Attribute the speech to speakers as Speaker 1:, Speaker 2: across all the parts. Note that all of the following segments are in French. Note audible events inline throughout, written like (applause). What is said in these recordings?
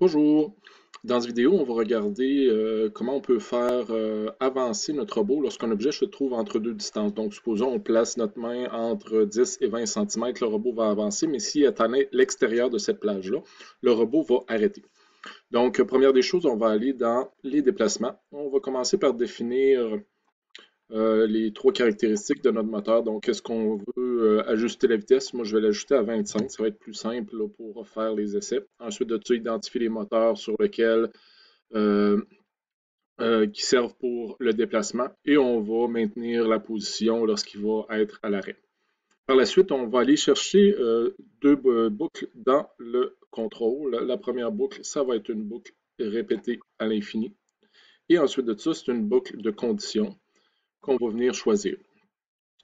Speaker 1: Bonjour! Dans cette vidéo, on va regarder euh, comment on peut faire euh, avancer notre robot lorsqu'un objet se trouve entre deux distances. Donc, supposons on place notre main entre 10 et 20 cm, le robot va avancer, mais s'il à l'extérieur de cette plage-là, le robot va arrêter. Donc, première des choses, on va aller dans les déplacements. On va commencer par définir euh, les trois caractéristiques de notre moteur. Donc, est-ce qu'on veut euh, ajuster la vitesse? Moi, je vais l'ajuster à 25. Ça va être plus simple pour faire les essais. Ensuite de ça, identifier les moteurs sur lesquels euh, qui servent pour le déplacement et on va maintenir la position lorsqu'il va être à l'arrêt. Par la suite, on va aller chercher deux boucles dans le contrôle. La première boucle, ça va être une boucle répétée à l'infini. Et ensuite de ça, c'est une boucle de condition qu'on va venir choisir.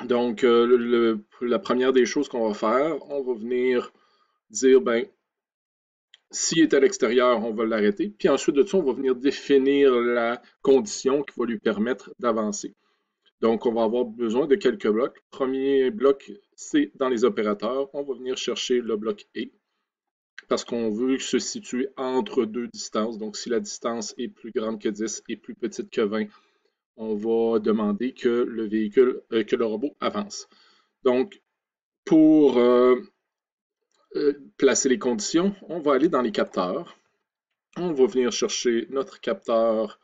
Speaker 1: Donc, euh, la première des choses qu'on va faire, on va venir dire, ben, s'il est à l'extérieur, on va l'arrêter. Puis ensuite de ça, on va venir définir la condition qui va lui permettre d'avancer. Donc, on va avoir besoin de quelques blocs. Premier bloc, c'est dans les opérateurs. On va venir chercher le bloc E parce qu'on veut se situer entre deux distances. Donc, si la distance est plus grande que 10 et plus petite que 20, on va demander que le véhicule, euh, que le robot avance. Donc, pour euh, euh, placer les conditions, on va aller dans les capteurs. On va venir chercher notre capteur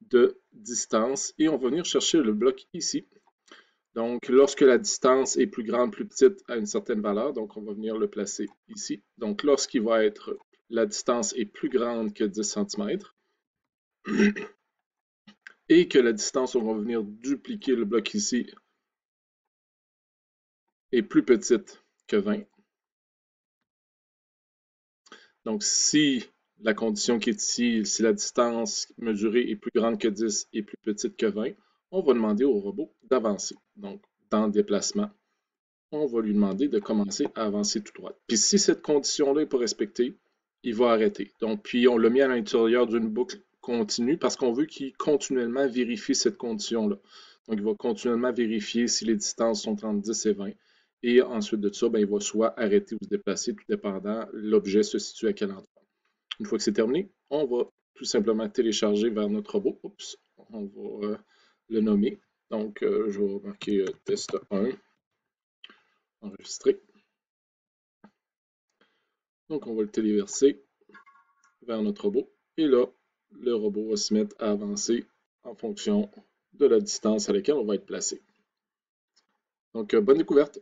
Speaker 1: de distance et on va venir chercher le bloc ici. Donc, lorsque la distance est plus grande, plus petite à une certaine valeur, donc on va venir le placer ici. Donc, lorsqu'il va être, la distance est plus grande que 10 cm, (clears throat) et que la distance, on va venir dupliquer le bloc ici, est plus petite que 20. Donc, si la condition qui est ici, si la distance mesurée est plus grande que 10 et plus petite que 20, on va demander au robot d'avancer. Donc, dans le déplacement, on va lui demander de commencer à avancer tout droit. Puis si cette condition-là n'est pas respectée, il va arrêter. Donc, puis on l'a mis à l'intérieur d'une boucle continue parce qu'on veut qu'il continuellement vérifie cette condition-là. Donc, il va continuellement vérifier si les distances sont entre 10 et 20. Et ensuite de ça, ben, il va soit arrêter ou se déplacer, tout dépendant l'objet se situe à quel endroit. Une fois que c'est terminé, on va tout simplement télécharger vers notre robot. Oups, on va euh, le nommer. Donc, euh, je vais marquer euh, test 1, enregistrer. Donc, on va le téléverser vers notre robot. Et là, le robot va se mettre à avancer en fonction de la distance à laquelle on va être placé. Donc, euh, bonne découverte!